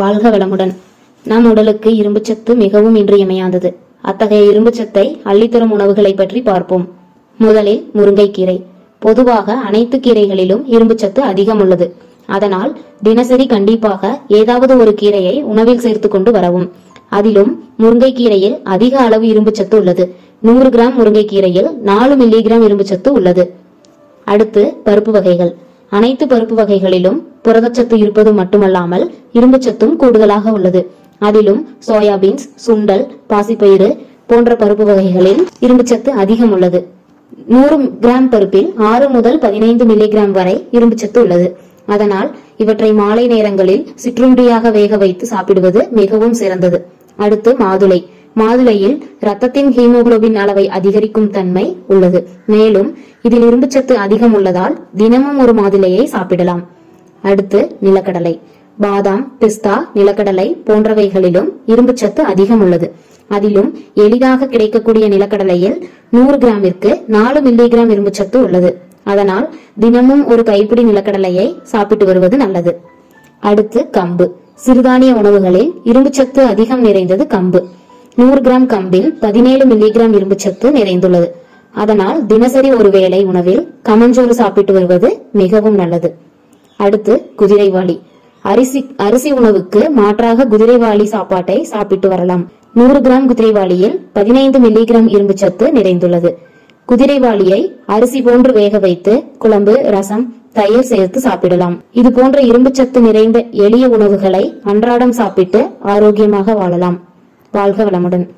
வாழ்க வளமுடன். நம் உடலுக்கு இரும்புச்சத்து மிகவும் இன்றியமையாதது. அத்தகைய இரும்புச்சத்தை அள்ளித்தரும் உணவுகளை பற்றி பார்ப்போம். முதலில் முருங்கைக்கீரை. பொதுவாக அனைத்து கீரைகளிலும் இரும்புச்சத்து அதிகம் உள்ளது அதனால் தினசரி கண்டிப்பாக ஏதாவது ஒரு கீரையை உணவில் சேர்த்து கொண்டு வரவும். அதிலும் முருங்கைக்கீரையில் அதிக அளவு இரும்புச்சத்து உள்ளது. நூறு கிராம் முருங்கைக்கீரையில் நாலு மில்லிகிராம் இரும்புச்சத்து உள்ளது. அடுத்து பருப்பு வகைகள். அனைத்து பருப்பு வகைகளிலும் புரதச்சத்து இருப்பது மட்டுமல்லாமல் இரும்புச்சத்தும் கூடுதலாக உள்ளது. அதிலும் சோயாபீன்ஸ் சுண்டல் பாசிப்பயிறு போன்ற பருப்பு வகைகளில் இரும்புச்சத்து அதிகம் உள்ளது. நூறு கிராம் பருப்பில் ஆறு முதல் பதினைந்து மில்லிகிராம் வரை இரும்புச்சத்து உள்ளது. அதனால் இவற்றை மாலை நேரங்களில் சிற்றுண்டியாக வேக வைத்து சாப்பிடுவது மிகவும் சிறந்தது. அடுத்து மாதுளை. மாதுளையில் ரத்தத்தின் ஹீமோகுளோபின் அளவை அதிகரிக்கும் தன்மை உள்ளது. மேலும் இதில் இரும்புச்சத்து அதிகம் உள்ளதால் தினமும் ஒரு மாதுளையை சாப்பிடலாம். அடுத்து நிலக்கடலை. பாதாம் பிஸ்தா நிலக்கடலை போன்றவைகளிலும் இரும்புச்சத்து அதிகம் உள்ளது. அதிலும் எளிதாக கிடைக்கக்கூடிய நிலக்கடலையில் நூறு கிராமிற்கு நாலு மில்லிகிராம் இரும்புச்சத்து உள்ளது. அதனால் தினமும் ஒரு கைப்பிடி நிலக்கடலையை சாப்பிட்டு வருவது நல்லது. அடுத்து கம்பு. சிறுதானிய உணவுகளில் இரும்புச்சத்து அதிகம் நிறைந்தது கம்பு. நூறு கிராம் கம்பில் பதினேழு மில்லிகிராம் இரும்புச்சத்து நிறைந்துள்ளது. அதனால் தினசரி ஒரு வேளை உணவில் கமஞ்சோறு சாப்பிட்டு வருவது மிகவும் நல்லது. அடுத்து குதிரைவாளி அரிசி அரிசி உணவுக்கு மாற்றாக குதிரைவாளி சாப்பாட்டை சாப்பிட்டு வரலாம். நூறு கிராம் குதிரைவாளியில் பதினைந்து மில்லிகிராம் இரும்புச்சத்து நிறைந்துள்ளது. குதிரைவாளியை அரிசி போன்று வேக வைத்து குழம்பு ரசம் தயிர் சேர்த்து சாப்பிடலாம். இது போன்ற இரும்புச்சத்து நிறைந்த எளிய உணவுகளை அன்றாடம் சாப்பிட்டு ஆரோக்கியமாக வாழலாம். வாழ்க வளமுடன்.